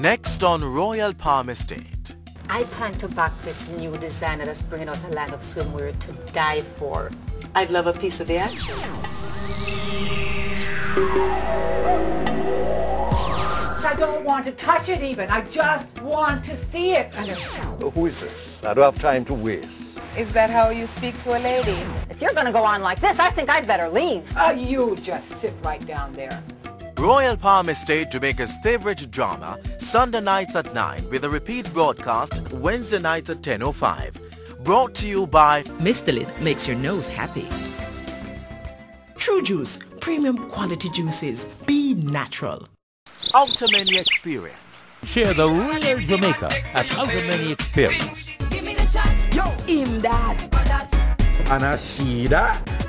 Next on Royal Palm Estate. I plan to back this new designer that's bringing out a line of swimwear to die for. I'd love a piece of the action. I don't want to touch it even. I just want to see it. Who is this? I don't have time to waste. Is that how you speak to a lady? If you're going to go on like this, I think I'd better leave. Uh, you just sit right down there. Royal Palm Estate Jamaica's favorite drama, Sunday nights at 9 with a repeat broadcast Wednesday nights at 10.05. Brought to you by Mistolin makes your nose happy. True Juice, premium quality juices. Be natural. Outameni Experience. Share the real Jamaica at Outameni Experience. Yo, him dad. And I see that.